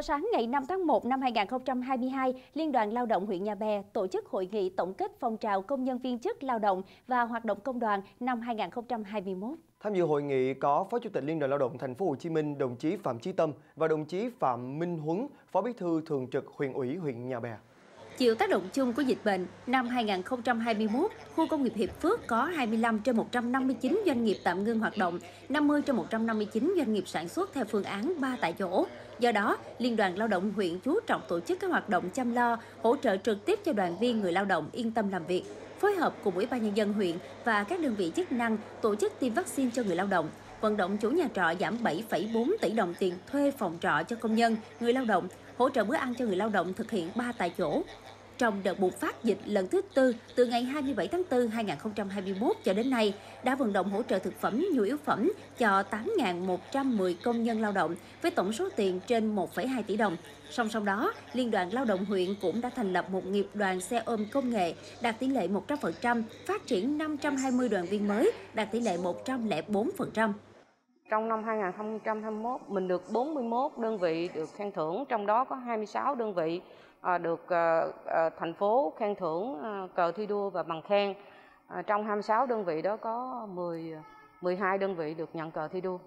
Vào sáng ngày 5 tháng 1 năm 2022, Liên đoàn Lao động huyện Nhà Bè tổ chức hội nghị tổng kết phong trào công nhân viên chức lao động và hoạt động công đoàn năm 2021. Tham dự hội nghị có Phó Chủ tịch Liên đoàn Lao động Thành phố Hồ Chí Minh đồng chí Phạm Chí Tâm và đồng chí Phạm Minh Huấn, Phó Bí thư Thường trực huyện ủy huyện Nhà Bè. Chịu tác động chung của dịch bệnh, năm 2021, khu công nghiệp Hiệp Phước có 25 trên 159 doanh nghiệp tạm ngưng hoạt động, 50 trên 159 doanh nghiệp sản xuất theo phương án 3 tại chỗ. Do đó, Liên đoàn Lao động huyện chú trọng tổ chức các hoạt động chăm lo, hỗ trợ trực tiếp cho đoàn viên người lao động yên tâm làm việc, phối hợp cùng Ủy ban Nhân dân huyện và các đơn vị chức năng tổ chức tiêm vaccine cho người lao động, vận động chủ nhà trọ giảm 7,4 tỷ đồng tiền thuê phòng trọ cho công nhân, người lao động, hỗ trợ bữa ăn cho người lao động thực hiện 3 tại chỗ. Trong đợt bùng phát dịch lần thứ tư từ ngày 27 tháng 4 2021 cho đến nay, đã vận động hỗ trợ thực phẩm, nhu yếu phẩm cho 8.110 công nhân lao động với tổng số tiền trên 1,2 tỷ đồng. Song song đó, Liên đoàn Lao động huyện cũng đã thành lập một nghiệp đoàn xe ôm công nghệ đạt tỷ lệ 100%, phát triển 520 đoàn viên mới đạt tỷ lệ 104%. Trong năm 2021, mình được 41 đơn vị được khen thưởng, trong đó có 26 đơn vị à, được ờ, ờ, thành phố khen thưởng ờ, cờ thi đua và bằng khen. À, trong 26 đơn vị đó có 10 12 đơn vị được nhận cờ thi đua.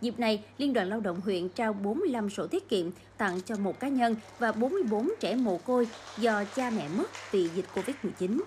Dịp này, Liên đoàn Lao động huyện trao 45 sổ tiết kiệm tặng cho một cá nhân và 44 trẻ mồ côi do cha mẹ mất vì dịch Covid-19.